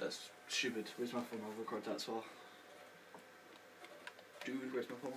That's stupid. Where's my phone? I'll record that as well. Dude, where's my phone?